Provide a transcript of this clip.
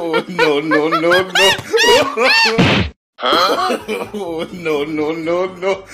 Oh, no, no, no, no. Oh, no, no, no, no.